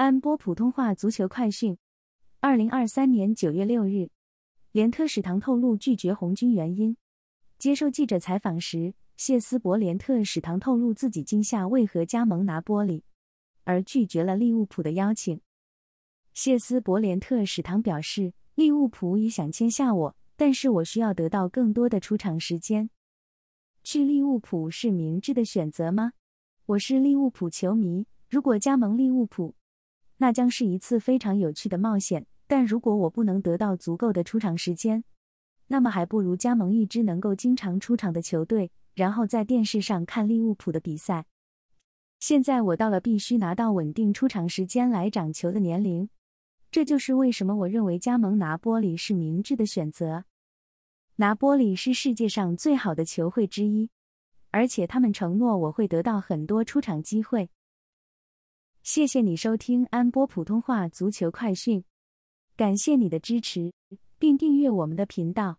安波普通话足球快讯：二零二三年九月六日，连特史堂透露拒绝红军原因。接受记者采访时，谢斯伯连特史堂透露自己今夏为何加盟拿波里，而拒绝了利物浦的邀请。谢斯伯连特史堂表示，利物浦也想签下我，但是我需要得到更多的出场时间。去利物浦是明智的选择吗？我是利物浦球迷，如果加盟利物浦，那将是一次非常有趣的冒险。但如果我不能得到足够的出场时间，那么还不如加盟一支能够经常出场的球队，然后在电视上看利物浦的比赛。现在我到了必须拿到稳定出场时间来涨球的年龄，这就是为什么我认为加盟拿波里是明智的选择。拿波里是世界上最好的球会之一。而且他们承诺我会得到很多出场机会。谢谢你收听安波普通话足球快讯，感谢你的支持，并订阅我们的频道。